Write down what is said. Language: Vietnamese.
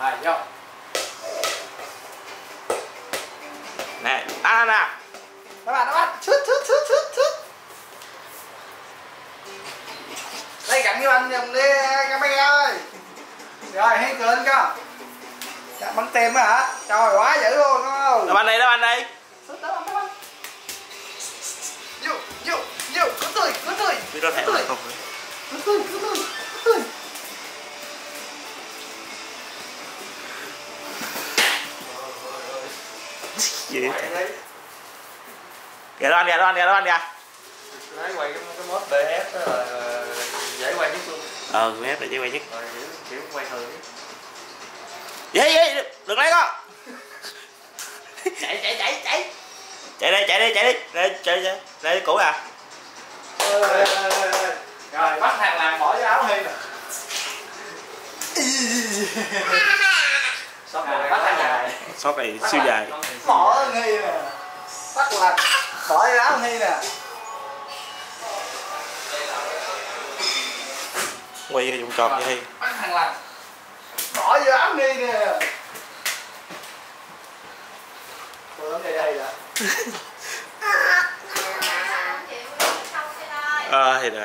rồi vô nè à nè các bạn các bạn chút chút chút chút chút đây gắn như anh nhầm đi camera ơi. Rồi hay cười cơ Dạ, bắn tem hả? Trời quá dữ luôn đúng không? Đá banh đi đá banh đi Xuất đá banh, đá banh. vô vô vô cứ tươi cứ tươi có thèm gì kìa đá banh kìa đá banh kìa đá banh kìa Lấy quay cái, cái mốt BF đó là dễ quay nhất luôn. Ờ mép để chứ quay nhất Rồi kiểu, kiểu quay thường vậy vậy đừng lấy con chạy chạy chạy chạy. Chạy đi chạy đi chạy đi. Đây chạy chạy đây cũ à. Ê, ê, ê, ê. rồi bắt hàng làm bỏ cái áo hi nè Sóc À, này này siêu dài bỏ hi nè. Bắt là bỏ cái áo hi nè. Quay vòng tròn vậy bắt hàng làm bỏ vô áo hi nè. Tôi lắm đây đây là ờ thì được